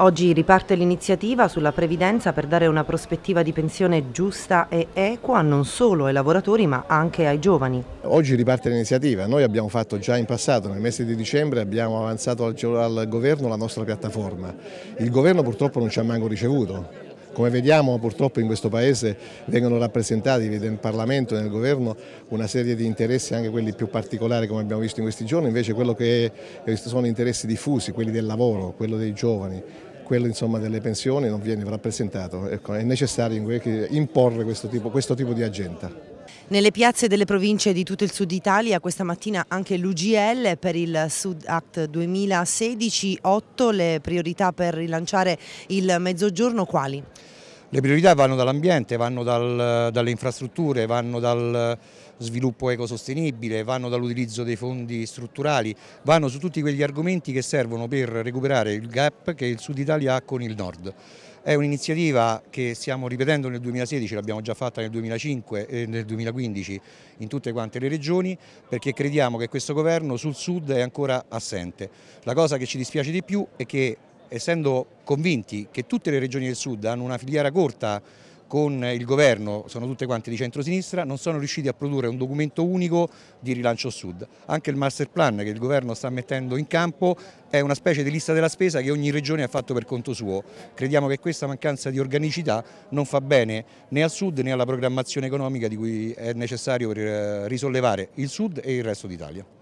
Oggi riparte l'iniziativa sulla previdenza per dare una prospettiva di pensione giusta e equa non solo ai lavoratori ma anche ai giovani. Oggi riparte l'iniziativa, noi abbiamo fatto già in passato, nel mese di dicembre abbiamo avanzato al, governo la nostra piattaforma. Il governo purtroppo non ci ha manco ricevuto, come vediamo purtroppo in questo Paese vengono rappresentati nel Parlamento e nel Governo una serie di interessi, anche quelli più particolari come abbiamo visto in questi giorni, invece quello che sono interessi diffusi, quelli del lavoro, quello dei giovani, quello insomma, delle pensioni non viene rappresentato, ecco, è necessario imporre questo tipo, questo tipo di agenda. Nelle piazze delle province di tutto il sud Italia questa mattina anche l'UGL per il Sud Act 2016, 8 le priorità per rilanciare il mezzogiorno quali? Le priorità vanno dall'ambiente, vanno dal, dalle infrastrutture, vanno dal sviluppo ecosostenibile, vanno dall'utilizzo dei fondi strutturali, vanno su tutti quegli argomenti che servono per recuperare il gap che il Sud Italia ha con il Nord. È un'iniziativa che stiamo ripetendo nel 2016, l'abbiamo già fatta nel 2005 e nel 2015 in tutte quante le regioni perché crediamo che questo governo sul Sud è ancora assente. La cosa che ci dispiace di più è che essendo convinti che tutte le regioni del sud hanno una filiera corta con il governo, sono tutte quante di centrosinistra, non sono riusciti a produrre un documento unico di rilancio sud. Anche il master plan che il governo sta mettendo in campo è una specie di lista della spesa che ogni regione ha fatto per conto suo. Crediamo che questa mancanza di organicità non fa bene né al sud né alla programmazione economica di cui è necessario per eh, risollevare il sud e il resto d'Italia.